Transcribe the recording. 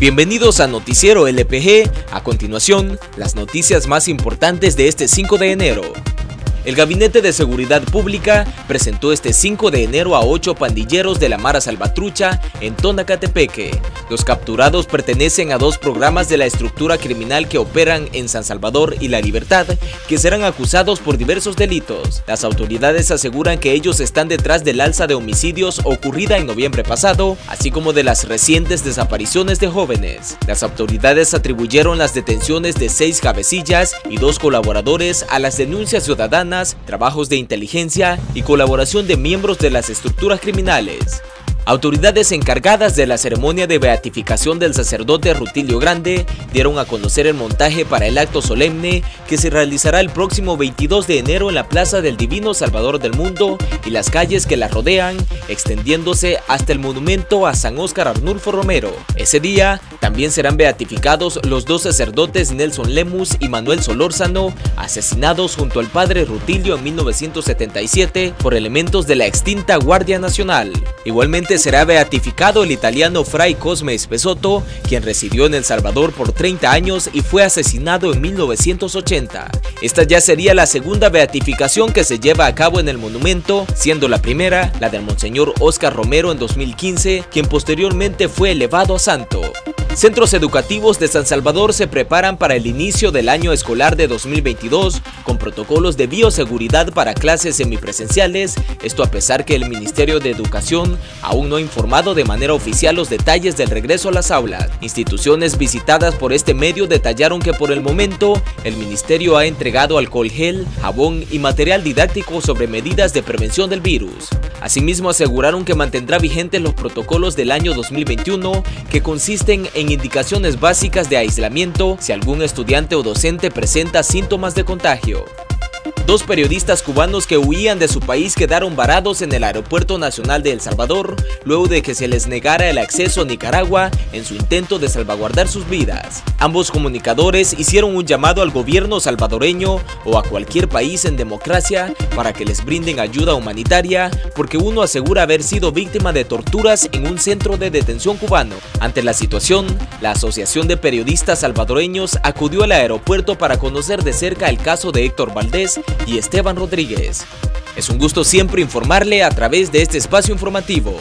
Bienvenidos a Noticiero LPG, a continuación, las noticias más importantes de este 5 de enero. El Gabinete de Seguridad Pública presentó este 5 de enero a ocho pandilleros de la Mara Salvatrucha en Tonacatepeque. Los capturados pertenecen a dos programas de la estructura criminal que operan en San Salvador y La Libertad, que serán acusados por diversos delitos. Las autoridades aseguran que ellos están detrás del alza de homicidios ocurrida en noviembre pasado, así como de las recientes desapariciones de jóvenes. Las autoridades atribuyeron las detenciones de seis cabecillas y dos colaboradores a las denuncias ciudadanas trabajos de inteligencia y colaboración de miembros de las estructuras criminales. Autoridades encargadas de la ceremonia de beatificación del sacerdote Rutilio Grande dieron a conocer el montaje para el acto solemne que se realizará el próximo 22 de enero en la Plaza del Divino Salvador del Mundo y las calles que la rodean, extendiéndose hasta el monumento a San Óscar Arnulfo Romero. Ese día también serán beatificados los dos sacerdotes Nelson Lemus y Manuel Solórzano, asesinados junto al padre Rutilio en 1977 por elementos de la extinta Guardia Nacional. Igualmente será beatificado el italiano Fray Cosme Espesotto, quien residió en El Salvador por 30 años y fue asesinado en 1980. Esta ya sería la segunda beatificación que se lleva a cabo en el monumento, siendo la primera la del Monseñor Oscar Romero en 2015, quien posteriormente fue elevado a santo. Centros educativos de San Salvador se preparan para el inicio del año escolar de 2022 con protocolos de bioseguridad para clases semipresenciales, esto a pesar que el Ministerio de Educación aún no ha informado de manera oficial los detalles del regreso a las aulas. Instituciones visitadas por este medio detallaron que por el momento el Ministerio ha entregado alcohol gel, jabón y material didáctico sobre medidas de prevención del virus. Asimismo aseguraron que mantendrá vigentes los protocolos del año 2021 que consisten en indicaciones básicas de aislamiento si algún estudiante o docente presenta síntomas de contagio. Dos periodistas cubanos que huían de su país quedaron varados en el Aeropuerto Nacional de El Salvador luego de que se les negara el acceso a Nicaragua en su intento de salvaguardar sus vidas. Ambos comunicadores hicieron un llamado al gobierno salvadoreño o a cualquier país en democracia para que les brinden ayuda humanitaria porque uno asegura haber sido víctima de torturas en un centro de detención cubano. Ante la situación, la Asociación de Periodistas Salvadoreños acudió al aeropuerto para conocer de cerca el caso de Héctor Valdés y Esteban Rodríguez. Es un gusto siempre informarle a través de este espacio informativo.